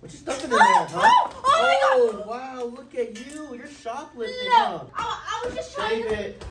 What you stuffing in there, huh? oh, oh my oh wow, look at you. You're shoplifting, No. I, I was just trying Save to. it.